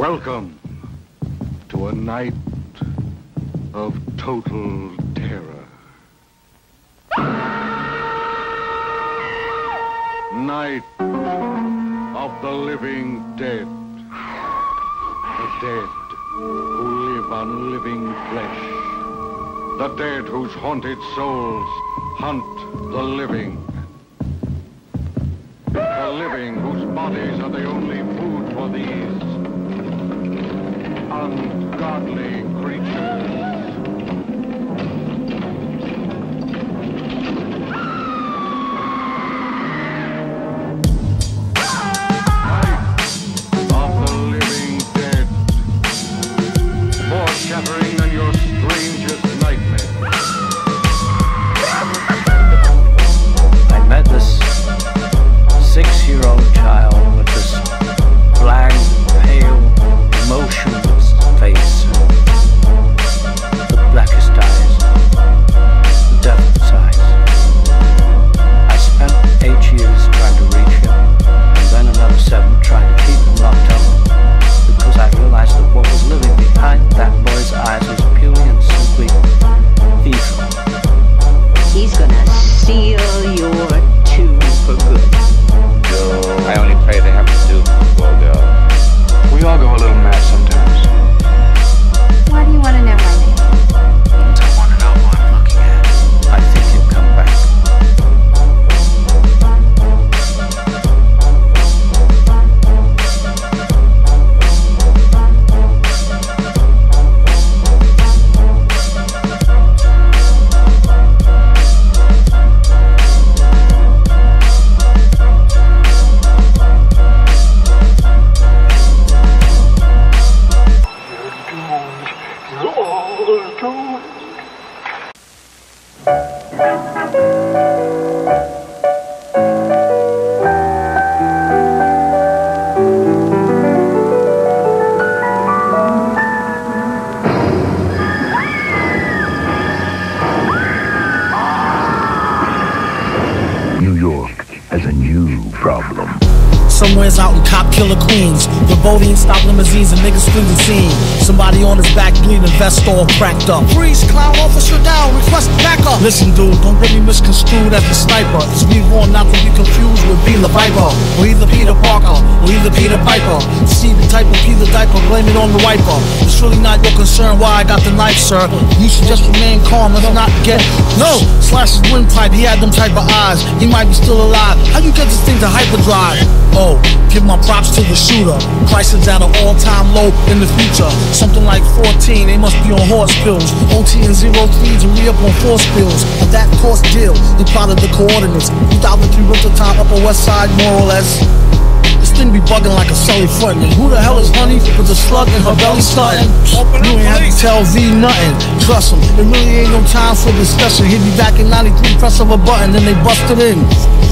Welcome to a night of total terror. Night of the living dead. The dead who live on living flesh. The dead whose haunted souls hunt the living. The living whose bodies are the only Somewhere's out in Cop Killer Queens. The Bodine stop limousines and niggas screaming scene. Somebody on his back bleeding, vest all cracked up. Freeze, clown officer down, request backup. Listen, dude, don't get me misconstrued as a sniper. It's me warned not to be confused with Vila Viper. Or either Peter Parker, or either Peter Piper. See the type of Peter Diaper, blame it on the wiper. It's really not your concern why I got the knife, sir. You should just remain calm, let's not get. No! Slash his windpipe, he had them type of eyes. He might be still alive. How you get this thing to hyperdrive? Oh, give my props to the shooter. Prices at an all-time low in the future. Something like 14, they must be on horse pills. OT and zero threes and re-up on force bills. A that cost deal, he plotted the coordinates. 2003 winter time, upper west side, more or less. Be bugging like a Sully front. And who the hell is honey with a slug in her belly starting? You ain't have to tell V nothing. Trust him, it really ain't no time for discussion. He'd be back in 93, press of a button, then they busted in.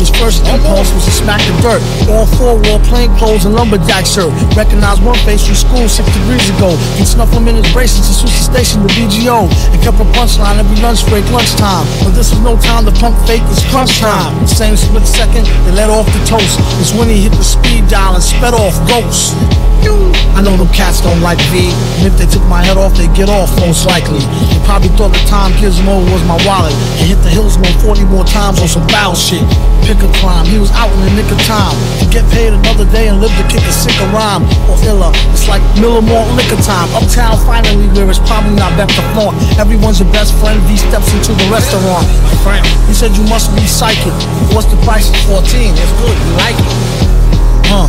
His first impulse was to smack the dirt. All four wore plain clothes and lumberjack shirt. Recognized one face from school six degrees ago. He snuffed him in his braces to switch the station to BGO. And kept a punchline every lunch break, lunchtime. But this was no time to pump fake, it's crunch time. Same split second, they let off the toast. It's when he hit the speed and sped off ghosts. I know them cats don't like V, and if they took my head off, they get off most likely. They probably thought the time Gizmo was my wallet, and hit the hills more 40 more times on some foul shit. Pick a crime, he was out in the nick of time. To get paid another day and live to kick a sicker rhyme, or iller. It's like Miller Malt liquor time. Uptown finally where it's probably not best to flaunt. Everyone's your best friend, V steps into the restaurant. Frank, he said you must be psychic. What's the price? of 14. It's good, you like it. Huh.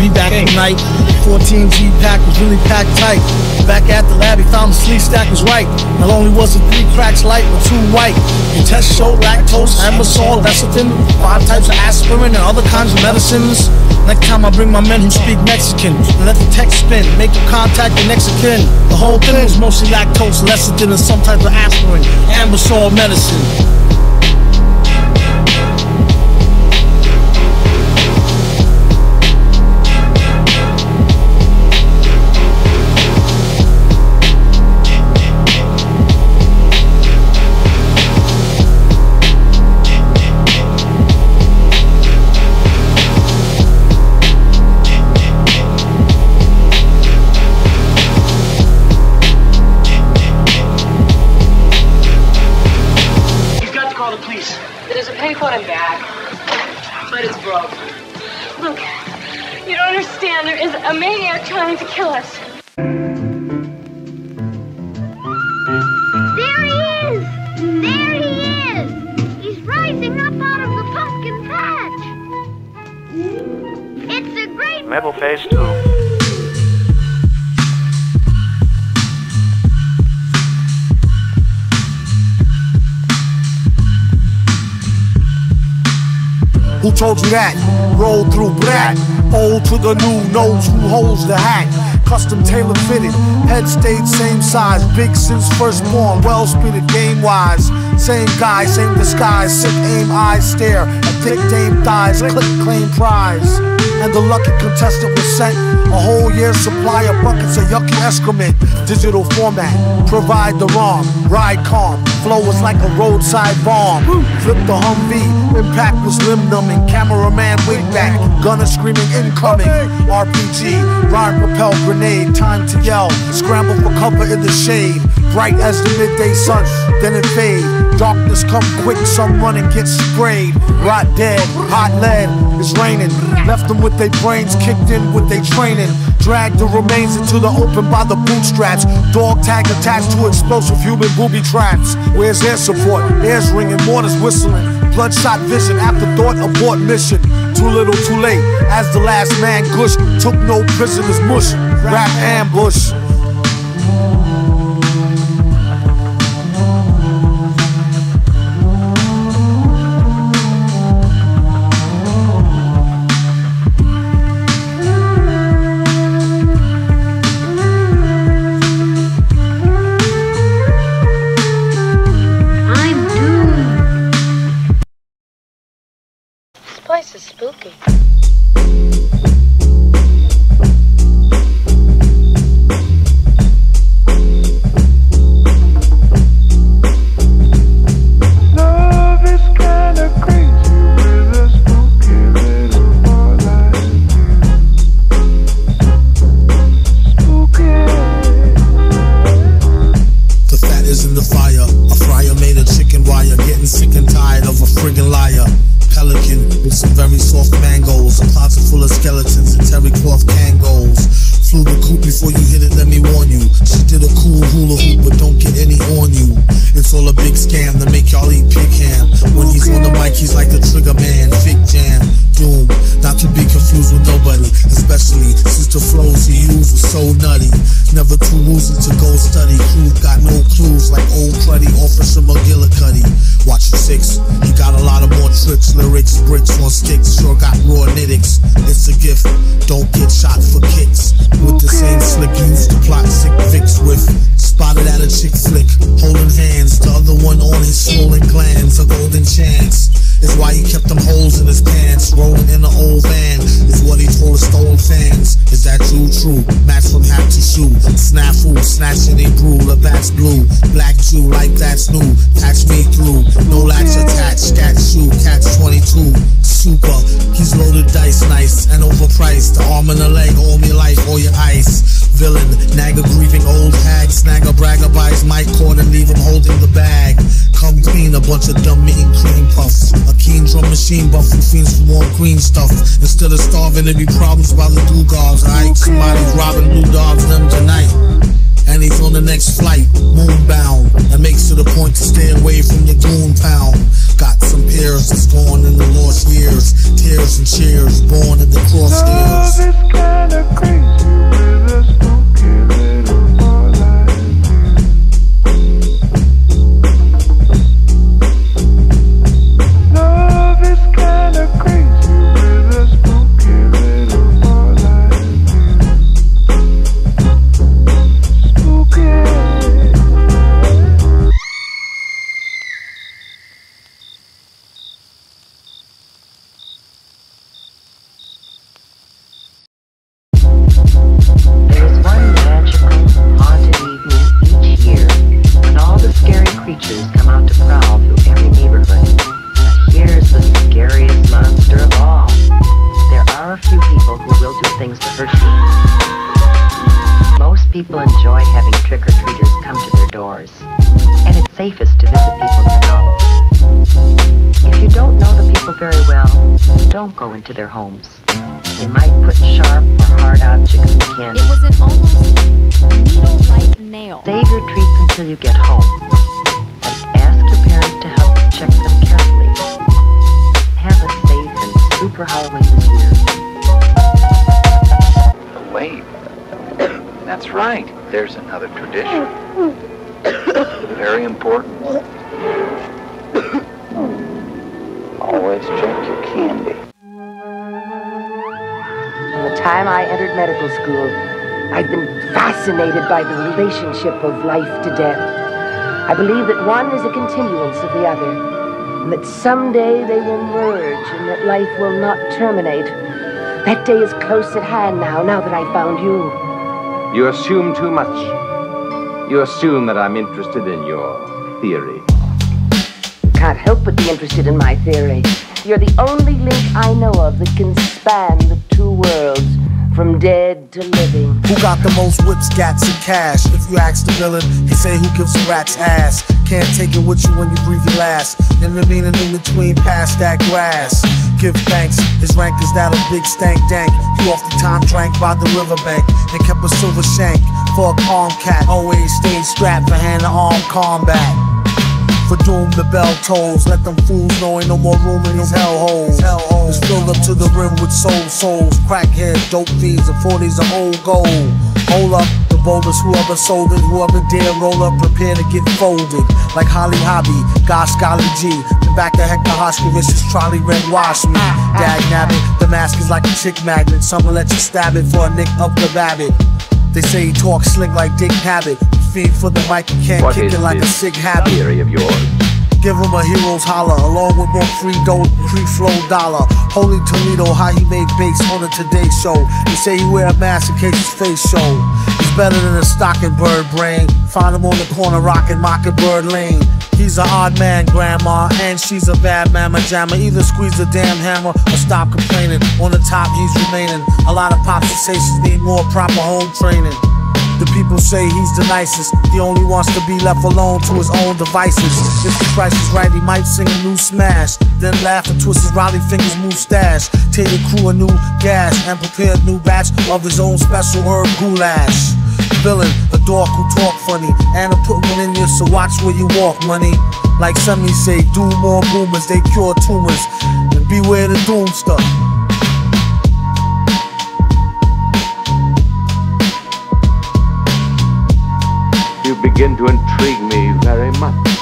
Be back tonight. 14 G pack was really packed tight. Back at the lab, he found the sleep stack was right. Not only was it three cracks light, but two white. The test showed lactose, Anbesol, lecithin, five types of aspirin, and other kinds of medicines. Next time I bring my men who speak Mexican and let the text spin, make them contact the Mexican. The whole thing was mostly lactose, lecithin, and some type of aspirin, Anbesol medicine. Who told you that? Roll through black. Old to the new knows who holds the hat. Custom tailor fitted, head stayed same size. Big since first born, well spitted game wise. Same guy, same disguise. Sick aim, eyes stare. A thick dame thighs, click claim prize. And the lucky contestant was sent a whole year's supply of buckets of yucky excrement. Digital format, provide the ROM. Ride calm, flow was like a roadside bomb. Flip the Humvee, impact was limb numbing. Cameraman wig back, gunner screaming incoming. RPG, rhyme propel grenade, time to yell. Scramble for cover in the shade. Bright as the midday sun, then it fade. Darkness come quick, some run and get sprayed. Rot dead, hot lead, it's raining. Left them with their brains kicked in with their training. Dragged the remains into the open by the bootstraps. Dog tag attached to explosive human booby traps. Where's air support? Air's ringing, mortars whistling. Bloodshot vision, afterthought, abort mission. Too little, too late. As the last man gushed, took no prisoners, mush. Rap ambush. Never too woozy to go study. Crew got no clues like old cruddy Officer McGillicuddy. Watch your six, tricks, lyrics, bricks on sticks. Sure got raw nittics. It's a gift, don't get shot for kicks. With the same slick used to plot sick with. Spotted at a chick flick, holding hands. The other one on his swollen glands, a golden chance. Is why he kept them holes in his pants. Rolling in the old van is what he told his stolen fans. Is that true? True. Match from hat to shoe. Snafu, snatching a brew. The bat's blue. Black Jew, like that's new. Catch me through. No latch attached. Cat shoe. Catch 22. Super. He's loaded dice nice and overpriced. Arm and the leg, all me life, all your ice. Villain, nagger grieving old hag, snagger bragger buys my corn and leave him holding the bag. Come clean, a bunch of dumb eating cream puffs. A keen drum machine buffing fiends for more green stuff. Instead of starving, there be problems by the dugars. I somebody's robbing blue dogs them tonight. And he's on the next flight, moonbound. And makes it a point to stay away from the goon pound. Got some peers that's gone in the lost years. Tears and cheers, born at the cross Love is kinda crazy with a having trick-or-treaters come to their doors. And it's safest to visit people you know. If you don't know the people very well, Don't go into their homes. They might put sharp or hard objects in candy. It was an almost needle-like nail. Save your treats until you get home. And ask your parents to help you check them carefully. Have a safe and super Halloween this year. Wait. That's right. There's another tradition. Very important. Always check your candy. From the time I entered medical school, I've been fascinated by the relationship of life to death. I believe that one is a continuance of the other, and that someday they will merge and that life will not terminate. That day is close at hand now, now that I've found you. You assume too much. You assume that I'm interested in your theory. Can't help but be interested in my theory. You're the only link I know of that can span the two worlds, from dead to living. Who got the most whips, gats, and cash? If you ask the villain, he say who gives a rat's ass. Can't take it with you when you breathe your last. In the meaning in between, past that grass. Give thanks, his rank is that of big stank dank. He off the time drank by the riverbank and kept a silver shank for a calm cat. Always stayed strapped for hand to arm combat. For doom the bell tolls, let them fools know ain't no more room in these hellholes. It's filled up to the rim with soul souls, crackheads, dope fiends, and 40s of old gold. Hold up, the boldest, whoever sold it, whoever dare roll up, prepare to get folded. Like Holly Hobbie, Gosh Golly G, the back of Hector Hoshkovich's trolley red wash me. Dag nabbit, the mask is like a chick magnet, someone let you stab it for a nick up the babbit. They say he talks slick like Dick Habit. Feed for the mic and can't What kick it like a sick habit. theory of yours? Give him a hero's holler, along with more free dough, free flow dollar. Holy Toledo, how he made bakes on the Today Show. He say he wear a mask in case his face show. He's better than a stocking bird brain. Find him on the corner rocking Mockingbird Lane. He's an odd man, grandma, and she's a bad mama jammer. Either squeeze the damn hammer or stop complaining. On the top, he's remaining. A lot of pop sensations need more proper home training. The people say he's the nicest. He only wants to be left alone to his own devices. If the price is right, he might sing a new smash. Then laugh and twist his Rollie Fingers mustache. Tell your crew a new gas and prepare a new batch of his own special herb goulash. Villain, a dog who talk funny, and I put one in you, so watch where you walk, money. Like some me say, do more boomers, they cure tumors, and beware the doom stuff. Begin to intrigue me very much.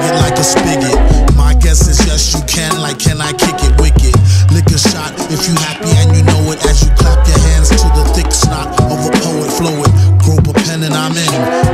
treat it like a spigot. My guess is yes, you can, like, can I kick it wicked? Lick a shot if you happy and you know it as you clap your hands to the thick snot of a poet, flow it. Group a pen and I'm in.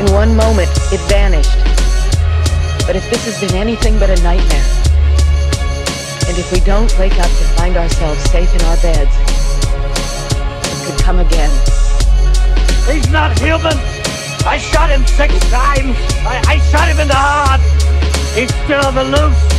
In one moment, it vanished. But if this has been anything but a nightmare, and if we don't wake up to find ourselves safe in our beds, it could come again. He's not human! I shot him six times! I, I shot him in the heart! He's still on the loose!